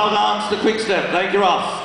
I'll dance the quick step. Thank you, Ross.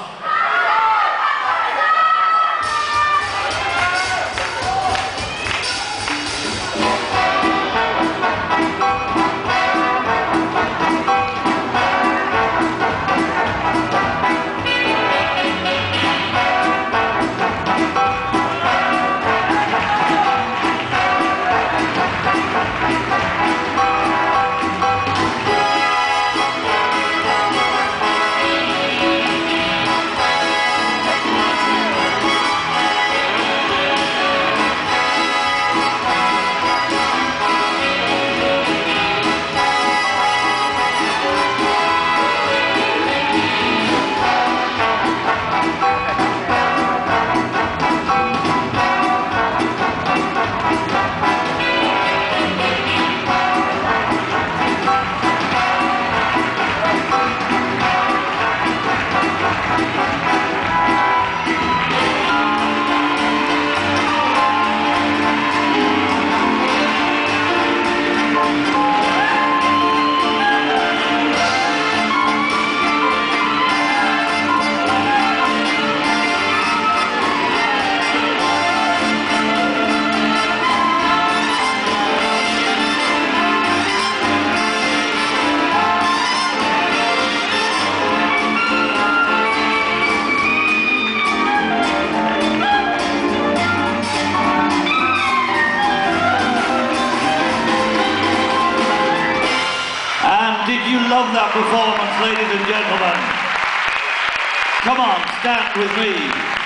You love that performance, ladies and gentlemen? Come on, stand with me.